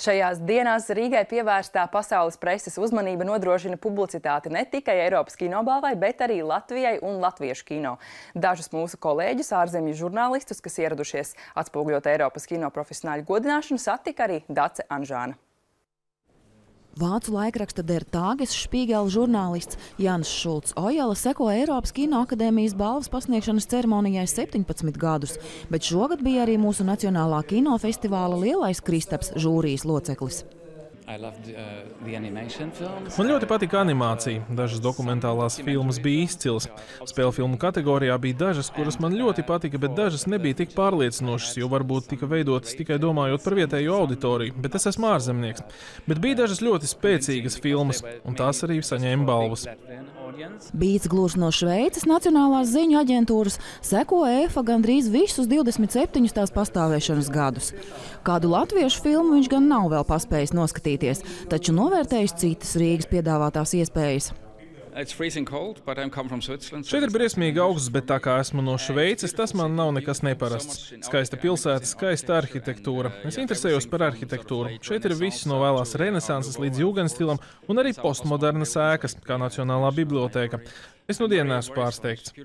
Šajās dienās Rīgai pievērstā pasaules preses uzmanība nodrošina publicitāti ne tikai Eiropas kinobalvai, bet arī Latvijai un latviešu kino. Dažus mūsu kolēģus, ārzemju žurnālistus, kas ieradušies atspūgļot Eiropas kino profesionāļu godināšanu, satika arī Dace Anžāna. Vācu laikraksta Der Tages Špīgela žurnālists Jānis Šulcs Ojala seko Eiropas Kinoakadēmijas balvas pasniegšanas ceremonijai 17 gadus, bet šogad bija arī mūsu Nacionālā kinofestivāla lielais Kristaps žūrijas loceklis. Uh, Man ļoti patika animācija. Dažas dokumentālās filmas bija izcilas. Spēļu filmu kategorijā bija dažas, kuras man ļoti patika, bet dažas nebija tik pārliecinošas, jo varbūt tika veidotas tikai domājot par vietējo auditoriju. Bet es esmu ārzemnieks. Bet bija dažas ļoti spēcīgas filmas, un tās arī saņēma balvas. Bīts gluži no Šveices Nacionālās ziņu aģentūras seko EFA gandrīz visus 27 tās pastāvēšanas gadus. Kādu latviešu filmu viņš gan nav vēl paspējis noskatīties, taču novērtējis citas Rīgas piedāvātās iespējas. Cold, Šeit ir briesmīgi augsts, bet tā kā esmu no Šveices, tas man nav nekas neparasts. Skaista pilsēta, skaista arhitektūra. Es interesējos par arhitektūru. Šeit ir viss no vēlās renesanses līdz jūgenstilam un arī postmodernas ēkas, kā Nacionālā bibliotēka. Es nu dienu esmu pārsteigts.